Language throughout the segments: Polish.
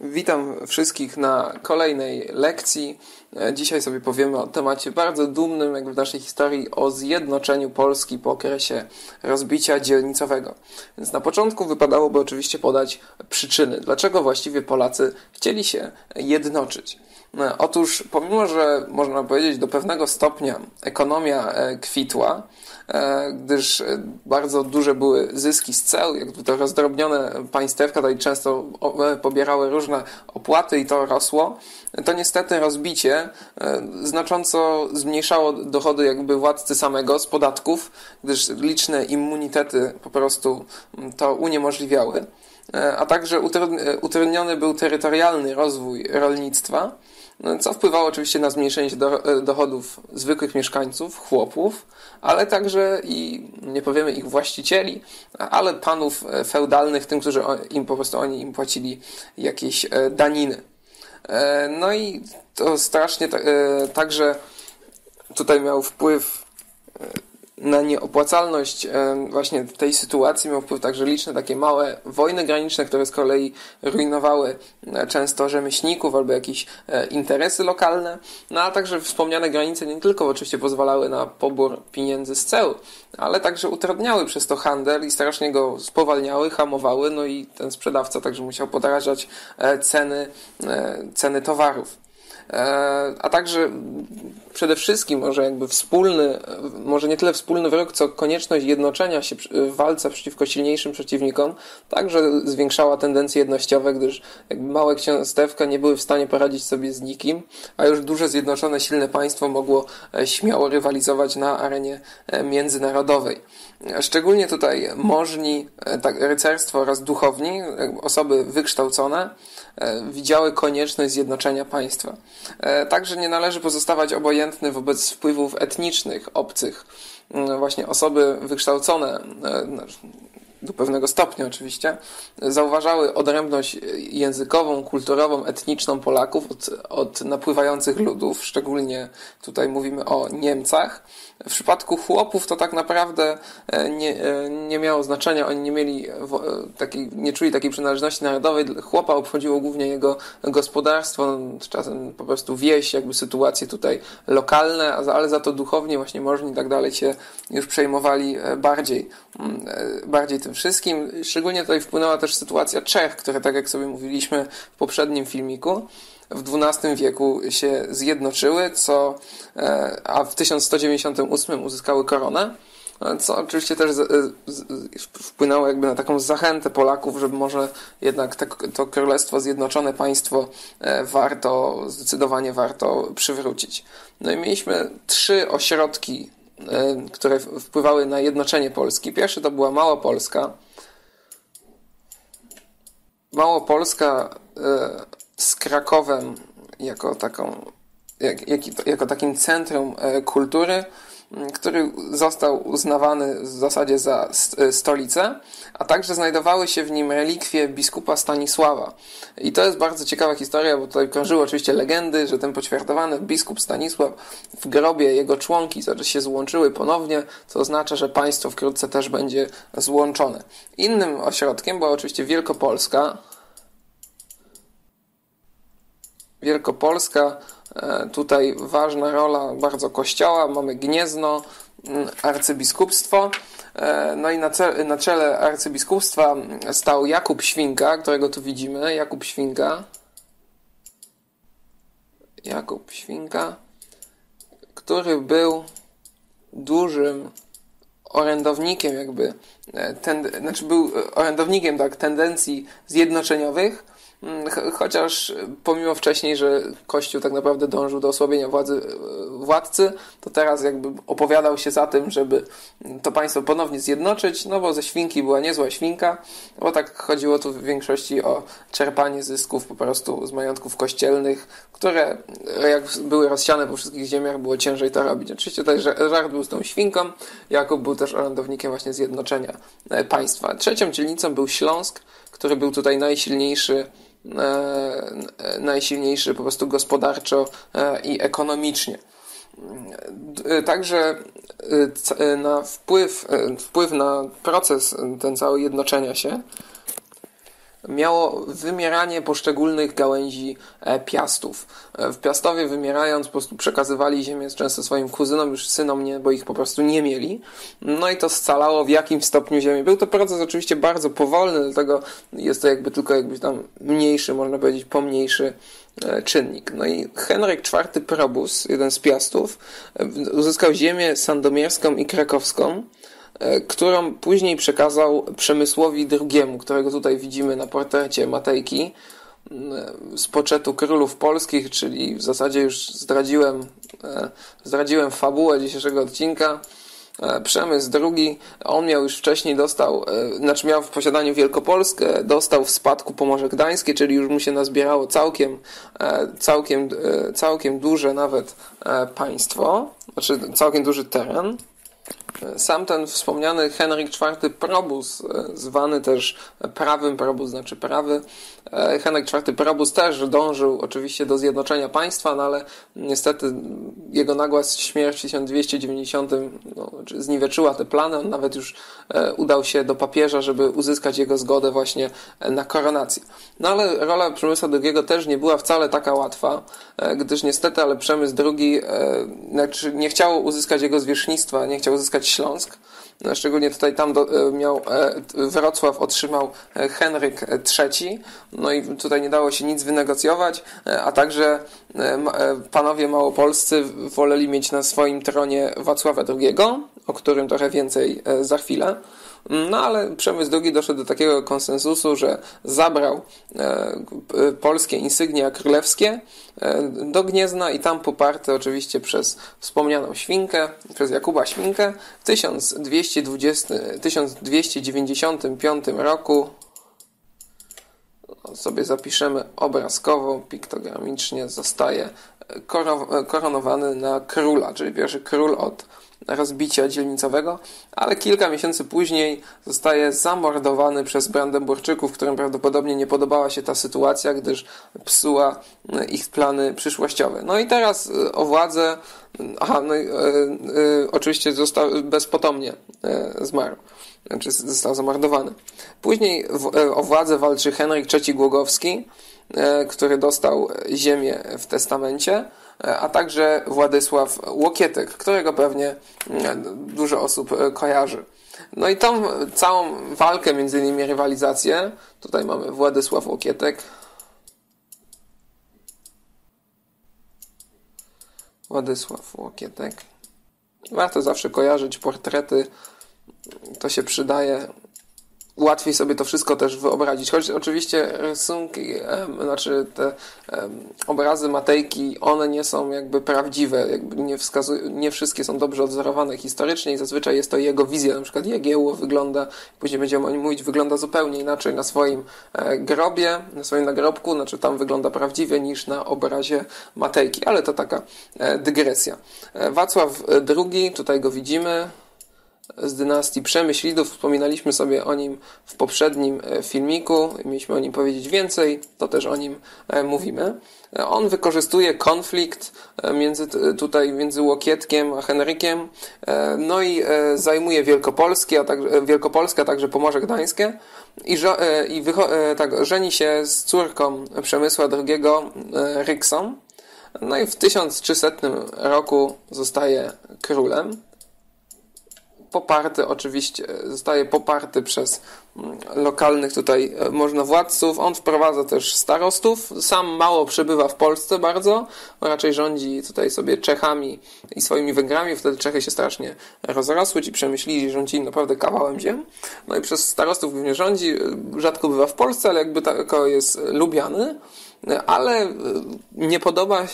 Witam wszystkich na kolejnej lekcji. Dzisiaj sobie powiemy o temacie bardzo dumnym jakby w naszej historii o zjednoczeniu Polski po okresie rozbicia dzielnicowego. Więc na początku wypadałoby oczywiście podać przyczyny, dlaczego właściwie Polacy chcieli się jednoczyć. Otóż pomimo, że można powiedzieć do pewnego stopnia ekonomia e, kwitła, E, gdyż e, bardzo duże były zyski z ceł, jak to rozdrobnione państewka tutaj często pobierały różne opłaty i to rosło, to niestety rozbicie znacząco zmniejszało dochody jakby władcy samego z podatków, gdyż liczne immunitety po prostu to uniemożliwiały. A także utrudniony był terytorialny rozwój rolnictwa, co wpływało oczywiście na zmniejszenie się do, dochodów zwykłych mieszkańców, chłopów, ale także i, nie powiemy ich właścicieli, ale panów e, feudalnych, tym, którzy im po prostu oni im płacili jakieś e, daniny. E, no i to strasznie także tutaj miał wpływ na nieopłacalność właśnie tej sytuacji miał wpływ także liczne takie małe wojny graniczne, które z kolei rujnowały e, często rzemieślników albo jakieś e, interesy lokalne, no a także wspomniane granice nie tylko oczywiście pozwalały na pobór pieniędzy z ceł, ale także utrudniały przez to handel i strasznie go spowalniały, hamowały, no i ten sprzedawca także musiał podrażać e, ceny, ceny towarów. A także przede wszystkim może jakby wspólny, może nie tyle wspólny wyrok, co konieczność jednoczenia się w walce przeciwko silniejszym przeciwnikom, także zwiększała tendencje jednościowe, gdyż jakby małe księstewka nie były w stanie poradzić sobie z nikim, a już duże zjednoczone, silne państwo mogło e, śmiało rywalizować na arenie e, międzynarodowej. Szczególnie tutaj możni, e, tak, rycerstwo oraz duchowni, osoby wykształcone, widziały konieczność zjednoczenia państwa. Także nie należy pozostawać obojętny wobec wpływów etnicznych, obcych. Mm, właśnie osoby wykształcone e, do pewnego stopnia oczywiście, zauważały odrębność językową, kulturową, etniczną Polaków od, od napływających ludów, szczególnie tutaj mówimy o Niemcach. W przypadku chłopów to tak naprawdę e, nie, e, nie miało znaczenia, oni nie mieli e, takiej, nie czuli takiej przynależności narodowej. Chłopa obchodziło głównie jego gospodarstwo, czasem po prostu wieś, jakby sytuacje tutaj lokalne, ale za to duchownie, właśnie możni i tak dalej się już przejmowali bardziej, mm, bardziej tym wszystkim. Szczególnie tutaj wpłynęła też sytuacja Czech, które tak jak sobie mówiliśmy w poprzednim filmiku, w XII wieku się zjednoczyły, co, e, a w 1198 uzyskały koronę, co oczywiście też wpłynęło jakby na taką zachętę Polaków, żeby może jednak te, to królestwo, zjednoczone państwo e, warto, zdecydowanie warto przywrócić. No i mieliśmy trzy ośrodki E, które wpływały na jednoczenie Polski. Pierwszy to była Małopolska. Małopolska e, z Krakowem jako, taką, jak, jako takim centrum e, kultury który został uznawany w zasadzie za e, stolicę, a także znajdowały się w nim relikwie biskupa Stanisława. I to jest bardzo ciekawa historia, bo tutaj krążyły oczywiście legendy, że ten poćwiartowany biskup Stanisław w grobie jego członki się złączyły ponownie, co oznacza, że państwo wkrótce też będzie złączone. Innym ośrodkiem była oczywiście Wielkopolska. Wielkopolska tutaj ważna rola bardzo kościoła. Mamy Gniezno, arcybiskupstwo. E, no i na, ce na czele arcybiskupstwa stał Jakub Świnka, którego tu widzimy. Jakub Świnka. Jakub Świnka, który był dużym orędownikiem jakby, e, ten, znaczy był orędownikiem tak, tendencji zjednoczeniowych, chociaż pomimo wcześniej, że Kościół tak naprawdę dążył do osłabienia władzy e, władcy, to teraz jakby opowiadał się za tym, żeby to państwo ponownie zjednoczyć, no bo ze świnki była niezła świnka, bo tak chodziło tu w większości o czerpanie zysków po prostu z majątków kościelnych, które jak były rozsiane po wszystkich ziemiach, było ciężej to robić. Oczywiście tutaj żart był z tą świnką, Jakub był też orędownikiem właśnie zjednoczenia e, państwa. Trzecią dzielnicą był Śląsk, który był tutaj najsilniejszy E, najsilniejszy po prostu gospodarczo e, i ekonomicznie. Także na wpływ, wpływ na proces ten cały jednoczenia się miało wymieranie poszczególnych gałęzi e, piastów. E, w Piastowie wymierając po prostu przekazywali ziemię często swoim kuzynom, już synom nie, bo ich po prostu nie mieli. No i to scalało w jakimś stopniu ziemię. Był to proces oczywiście bardzo powolny, dlatego jest to jakby tylko jakby tam mniejszy, można powiedzieć pomniejszy e, czynnik. No i Henryk IV Probus, jeden z Piastów, uzyskał ziemię sandomierską i krakowską, którą później przekazał Przemysłowi II, którego tutaj widzimy na portrecie Matejki e, z poczetu królów polskich, czyli w zasadzie już zdradziłem, e, zdradziłem fabułę dzisiejszego odcinka. Przemysł II, on miał już wcześniej dostał, znaczy miał w posiadaniu Wielkopolskę, dostał w spadku Pomorze Gdańskie, czyli już mu się nazbierało całkiem, całkiem, całkiem duże nawet państwo, znaczy całkiem duży teren. Sam ten wspomniany Henryk IV Probus, e, zwany też prawym Probus, znaczy prawy, e, Henryk IV Probus też dążył oczywiście do zjednoczenia państwa, no ale niestety jego nagła śmierć w 1290 no, zniweczyła te plany. On nawet już e, udał się do papieża, żeby uzyskać jego zgodę właśnie na koronację. No ale rola Przemysła II też nie była wcale taka łatwa, gdyż niestety, ale Przemysł II znaczy nie chciał uzyskać jego zwierzchnictwa, nie chciał uzyskać Śląsk. No, szczególnie tutaj tam do, e, miał e, Wrocław otrzymał e, Henryk III, no i tutaj nie dało się nic wynegocjować, a także panowie małopolscy woleli mieć na swoim tronie Wacława II, o którym trochę więcej za chwilę. No ale Przemysł II doszedł do takiego konsensusu, że zabrał e, polskie insygnia królewskie e, do Gniezna i tam poparte oczywiście przez wspomnianą Świnkę, przez Jakuba Świnkę. W 1220, 1295 roku sobie zapiszemy obrazkowo, piktogramicznie zostaje koronowany na króla, czyli pierwszy król od rozbicia dzielnicowego, ale kilka miesięcy później zostaje zamordowany przez Brandenburczyków, którym prawdopodobnie nie podobała się ta sytuacja, gdyż psuła e, ich plany przyszłościowe. No i teraz e, o władzę, aha, no e, e, oczywiście został bezpotomnie e, zmarł, znaczy został zamordowany. Później e, o władzę walczy Henryk III Głogowski, który dostał ziemię w testamencie, a także Władysław Łokietek, którego pewnie mm, dużo osób e, kojarzy. No i tą całą walkę, między innymi rywalizację, tutaj mamy Władysław Łokietek. Władysław Łokietek. Warto zawsze kojarzyć portrety, to się przydaje łatwiej sobie to wszystko też wyobrazić. Choć oczywiście rysunki, znaczy te obrazy Matejki, one nie są jakby prawdziwe, jakby nie, nie wszystkie są dobrze odzorowane historycznie i zazwyczaj jest to jego wizja, na przykład Jagiełło wygląda, później będziemy o nim mówić, wygląda zupełnie inaczej na swoim e, grobie, na swoim nagrobku, znaczy tam wygląda prawdziwie niż na obrazie Matejki, ale to taka e, dygresja. E, Wacław II, tutaj go widzimy, z dynastii Przemyślidów. Wspominaliśmy sobie o nim w poprzednim e, filmiku. Mieliśmy o nim powiedzieć więcej, to też o nim e, mówimy. E, on wykorzystuje konflikt między, tutaj między Łokietkiem a Henrykiem, no i zajmuje Wielkopolskie, a także, Wielkopolskę, a także Pomorze Gdańskie i, i wycho, tak, żeni się z córką Przemysła II Ryksą. No i w 1300 roku zostaje królem poparty oczywiście, zostaje poparty przez mm, lokalnych tutaj e, możnowładców. On wprowadza też starostów. Sam mało przebywa w Polsce bardzo, raczej rządzi tutaj sobie Czechami i swoimi Węgrami. Wtedy Czechy się strasznie rozrosły, ci przemyślili, rządzili naprawdę kawałem ziem. No i przez starostów głównie rządzi. E, rzadko bywa w Polsce, ale jakby tako jest lubiany ale e, nie podoba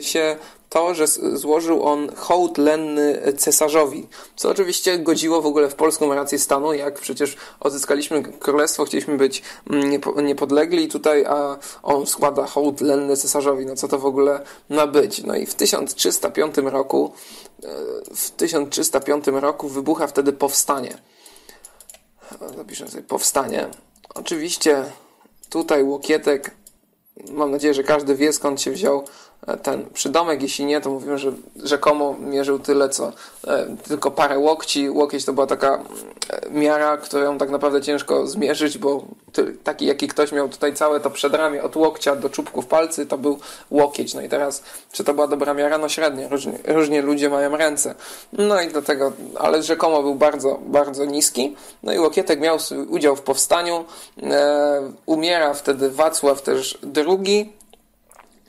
się to, że złożył on hołd lenny cesarzowi, co oczywiście godziło w ogóle w polską rację stanu, jak przecież odzyskaliśmy królestwo, chcieliśmy być mm, niepodlegli tutaj, a on składa hołd lenny cesarzowi, no co to w ogóle ma być? No i w 1305 roku e, w 1305 roku wybucha wtedy powstanie. Zapiszę sobie powstanie. Oczywiście tutaj Łokietek, mam nadzieję, że każdy wie skąd się wziął ten przydomek, jeśli nie, to mówimy, że rzekomo mierzył tyle, co e, tylko parę łokci. Łokieć to była taka e, miara, którą tak naprawdę ciężko zmierzyć, bo taki, jaki ktoś miał tutaj całe to przedramię od łokcia do czubków palcy, to był łokieć. No i teraz, czy to była dobra miara? No średnio. Różnie, różnie ludzie mają ręce. No i dlatego, ale rzekomo był bardzo, bardzo niski. No i Łokietek miał udział w powstaniu. E, umiera wtedy Wacław też II,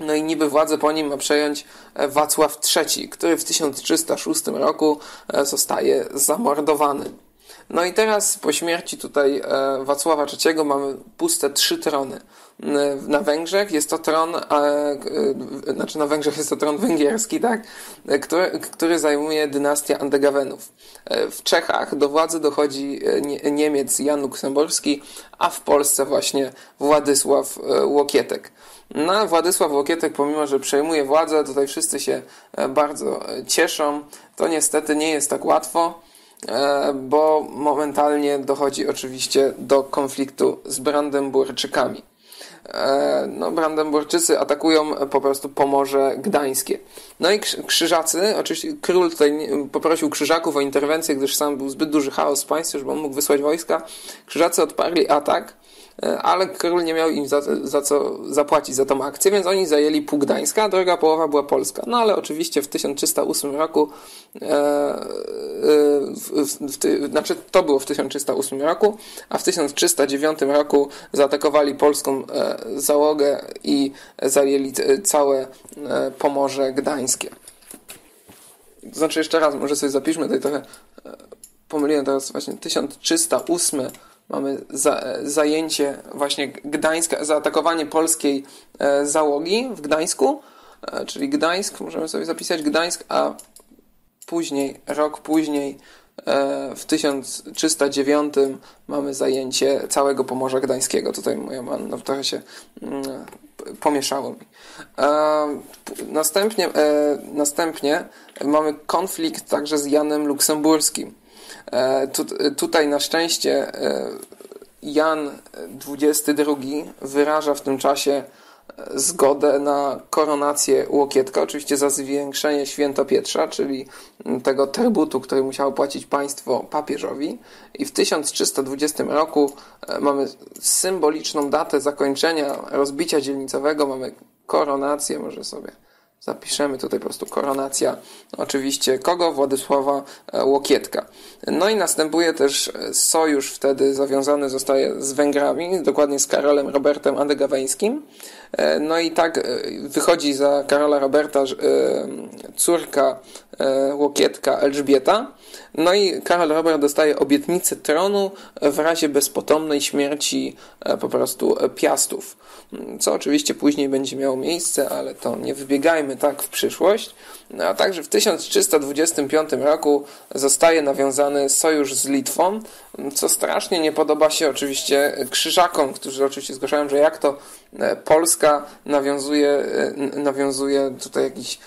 no i niby władzę po nim ma przejąć e, Wacław III, który w 1306 roku e, zostaje zamordowany. No i teraz po śmierci tutaj e, Wacława III mamy puste trzy trony. Na Węgrzech jest to tron, znaczy na Węgrzech jest to tron węgierski, tak? Który, który zajmuje dynastia Andegawenów. W Czechach do władzy dochodzi Niemiec Jan Luksemburski, a w Polsce właśnie Władysław Łokietek. No, Władysław Łokietek, pomimo że przejmuje władzę, tutaj wszyscy się e, bardzo e, cieszą. To niestety nie jest tak łatwo, e, bo momentalnie dochodzi oczywiście do konfliktu z Brandenburczykami. No, Brandenburczycy atakują po prostu Pomorze Gdańskie. No i krzyżacy, oczywiście król tutaj poprosił krzyżaków o interwencję, gdyż sam był zbyt duży chaos w państwie, żeby on mógł wysłać wojska. Krzyżacy odparli atak E, ale król nie miał im za, za, co zapłacić za tą akcję, więc oni zajęli pół Gdańska, a druga połowa była Polska. No ale oczywiście w 1308 roku, e, e, w, w, w, znaczy to było w 1308 roku, a w 1309 roku zaatakowali polską e, załogę i zajęli całe e, Pomorze Gdańskie. Znaczy jeszcze raz, może sobie zapiszmy tutaj trochę, e, pomyliłem teraz właśnie 1308 mamy za, zajęcie właśnie Gdańska, zaatakowanie polskiej e, załogi w Gdańsku, e, czyli Gdańsk, możemy sobie zapisać Gdańsk, a później, rok później e, w 1309 mamy zajęcie całego Pomorza Gdańskiego. Tutaj moja no, trochę się mm, pomieszało mi. Następnie, następnie mamy konflikt także z Janem Luksemburskim. E, tutaj na szczęście e, Jan XXII wyraża w tym czasie e, zgodę na koronację Łokietka, oczywiście za zwiększenie świętopietrza, czyli tego trybutu, który musiało płacić państwo papieżowi. I w 1320 roku mamy symboliczną datę zakończenia rozbicia dzielnicowego, mamy koronację, może sobie Zapiszemy tutaj po prostu koronacja oczywiście kogo? Władysława e, Łokietka. No i następuje też e, sojusz wtedy zawiązany zostaje z Węgrami, dokładnie z Karolem Robertem Andegaweńskim. E, no i tak wychodzi za Karola Roberta córka Łokietka Elżbieta. No i Karol Robert dostaje obietnicę tronu w razie bezpotomnej śmierci po prostu Piastów. Co oczywiście później będzie miało miejsce, ale to nie wybiegajmy tak w przyszłość. No, a także w 1325 roku zostaje nawiązany sojusz z Litwą, co strasznie nie podoba się oczywiście krzyżakom, którzy oczywiście zgłaszają, że jak to e, Polska nawiązuje, e, nawiązuje tutaj jakiś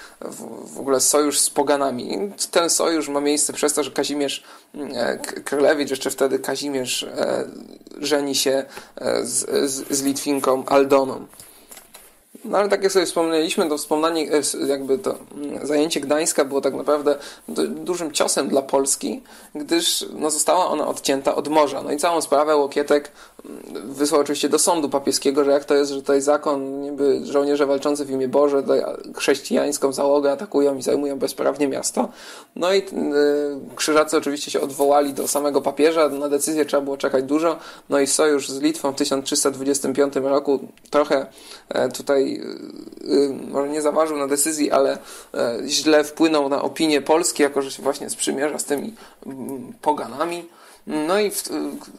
w ogóle sojusz z poganami. Ten sojusz ma miejsce przez to, że Kazimierz e, Królewicz, jeszcze wtedy Kazimierz żeni się z, z, z Litwinką Aldoną. No ale tak jak sobie wspomnieliśmy, to wspomnienie, e, jakby to mm, zajęcie Gdańska było tak naprawdę dużym ciosem dla Polski, gdyż no, została ona odcięta od morza. No i całą sprawę Łokietek mm, wysłał oczywiście do sądu papieskiego, że jak to jest, że tutaj zakon, niby żołnierze walczący w imię Boże, chrześcijańską załogę atakują i zajmują bezprawnie miasto. No i y, krzyżacy oczywiście się odwołali do samego papieża, na decyzję trzeba było czekać dużo, no i sojusz z Litwą w 1325 roku trochę e, tutaj Y, y, może nie zaważył na decyzji, ale e, źle wpłynął na opinię Polski, jako że się właśnie sprzymierza z tymi poganami. No i, w, y,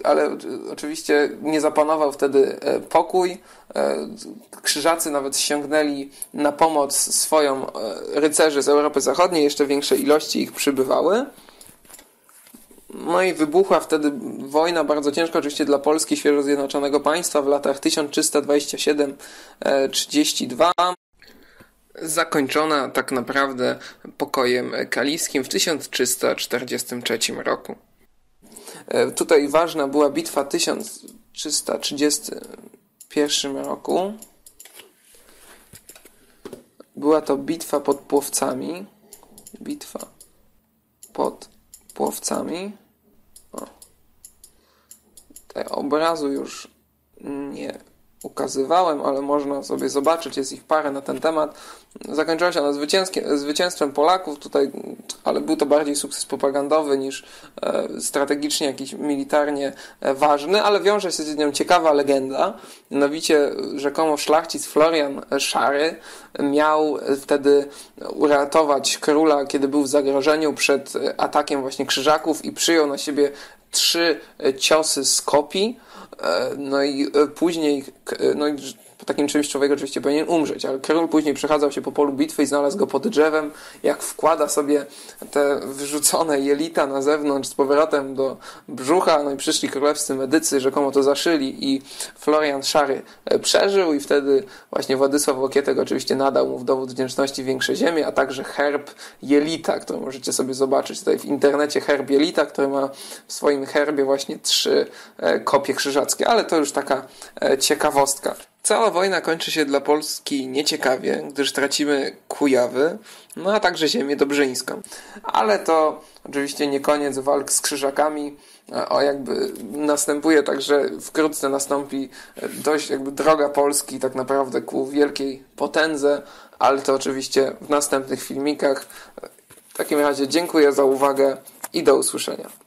ale oczywiście nie zapanował wtedy e, pokój. E, krzyżacy nawet sięgnęli na pomoc swoją rycerzy z Europy Zachodniej, jeszcze większe ilości ich przybywały. No i wybuchła wtedy wojna bardzo ciężka, oczywiście dla Polski świeżo zjednoczonego państwa w latach 1327-32 zakończona tak naprawdę pokojem kaliskim w 1343 roku. E, tutaj ważna była bitwa w 1331 roku. była to bitwa pod Płowcami. Bitwa pod Płowcami. O. Tutaj obrazu już nie ukazywałem, ale można sobie zobaczyć, jest ich parę na ten temat. Zakończyła się ona zwycięstwem Polaków tutaj, ale był to bardziej sukces propagandowy niż e, strategicznie jakiś militarnie e, ważny, ale wiąże się z nią ciekawa legenda. Mianowicie rzekomo szlachcic Florian Szary miał wtedy uratować króla, kiedy był w zagrożeniu przed atakiem właśnie krzyżaków i przyjął na siebie trzy ciosy z kopii E, no i e, później, e, no i po takim czymś człowiek oczywiście powinien umrzeć, ale król później przechadzał się po polu bitwy i znalazł go pod drzewem, jak wkłada sobie te wyrzucone jelita na zewnątrz z powrotem do brzucha, no i przyszli królewscy medycy, rzekomo to zaszyli i Florian Szary przeżył i wtedy właśnie Władysław Łokietek oczywiście nadał mu w dowód wdzięczności większe ziemie, a także herb jelita, który możecie sobie zobaczyć tutaj w internecie, herb jelita, który ma w swoim herbie właśnie trzy kopie krzyżackie, ale to już taka ciekawostka. Cała wojna kończy się dla Polski nieciekawie, gdyż tracimy Kujawy, no a także ziemię dobrzyńską. Ale to oczywiście nie koniec walk z krzyżakami. O, jakby następuje także wkrótce nastąpi dość jakby droga Polski tak naprawdę ku wielkiej potędze, ale to oczywiście w następnych filmikach. W takim razie dziękuję za uwagę i do usłyszenia.